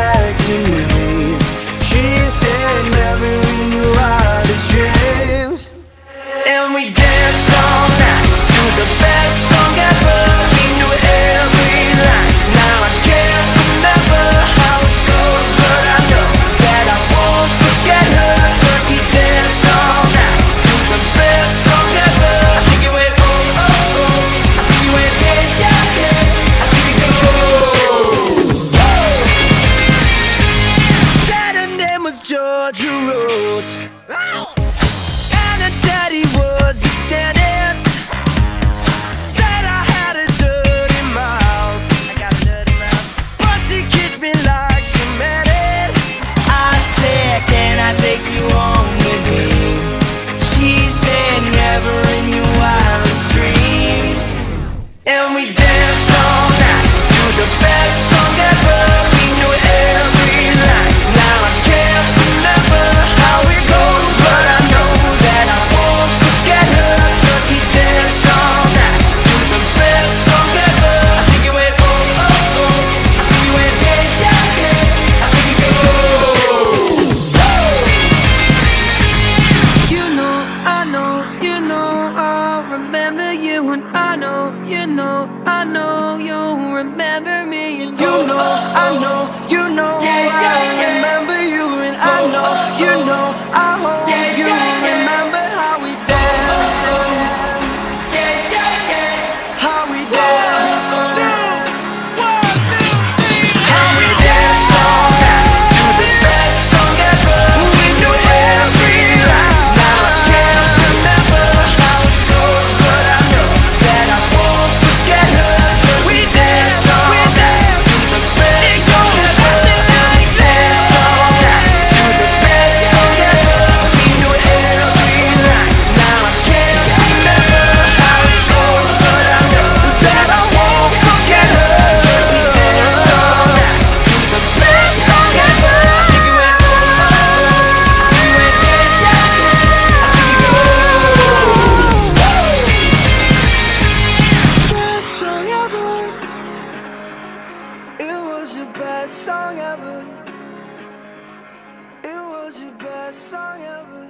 back to me. was your best song ever.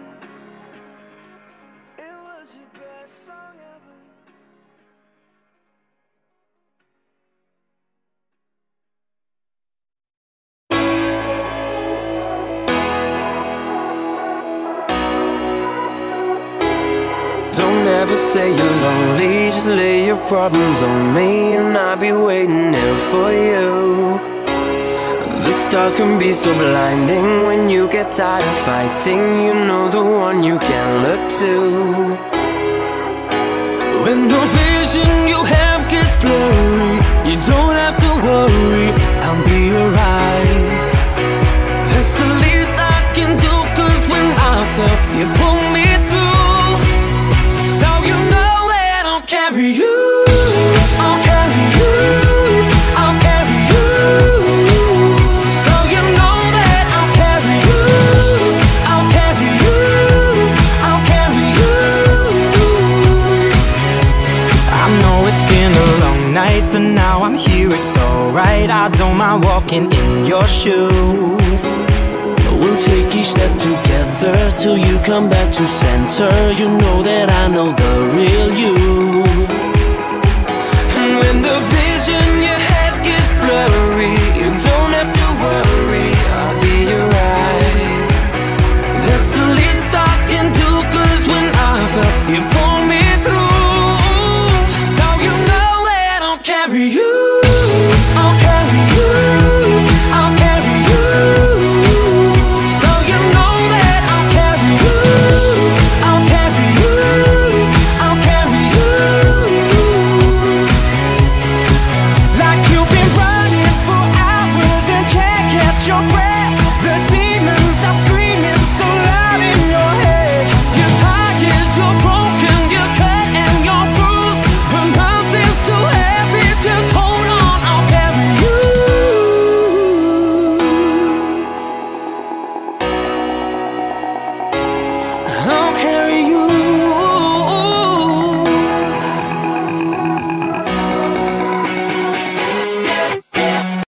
It was your best song ever. Don't ever say you're lonely, just lay your problems on me And I'll be waiting there for you stars can be so blinding When you get tired of fighting. You know the one you can look to. When the vision you have gets blurry You don't have to worry I'll be alright. That's the least I can do Cause when I fell You pulled me through. So you know that I'll carry you. Right, I don't mind walking in your shoes. We'll take each step together till you come back to center. You know that I know the real you. And when the